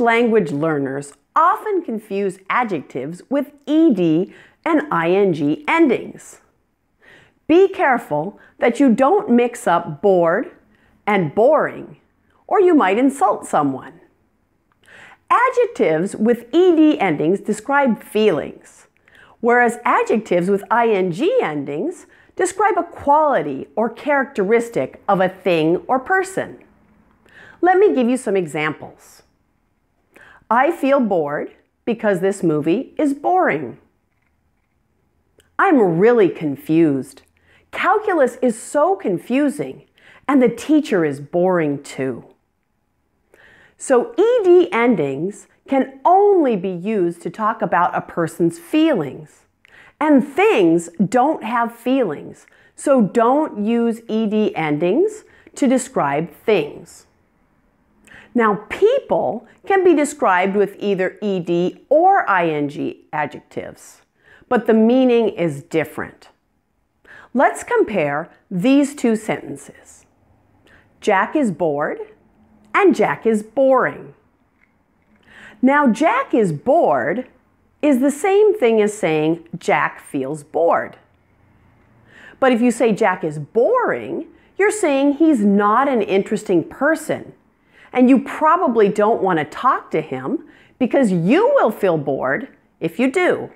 language learners often confuse adjectives with ed and ing endings. Be careful that you don't mix up bored and boring, or you might insult someone. Adjectives with ed endings describe feelings, whereas adjectives with ing endings describe a quality or characteristic of a thing or person. Let me give you some examples. I feel bored because this movie is boring. I'm really confused. Calculus is so confusing, and the teacher is boring too. So ed endings can only be used to talk about a person's feelings. And things don't have feelings, so don't use ed endings to describe things. Now, people can be described with either ed or ing adjectives, but the meaning is different. Let's compare these two sentences. Jack is bored and Jack is boring. Now, Jack is bored is the same thing as saying Jack feels bored. But if you say Jack is boring, you're saying he's not an interesting person and you probably don't want to talk to him because you will feel bored if you do.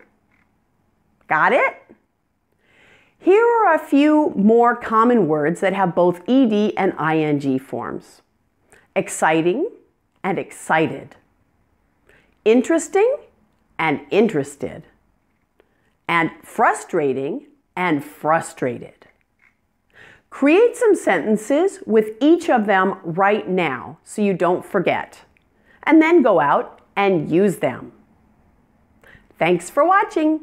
Got it? Here are a few more common words that have both ed and ing forms. Exciting and excited. Interesting and interested. And frustrating and frustrated. Create some sentences with each of them right now so you don't forget. And then go out and use them. Thanks for watching.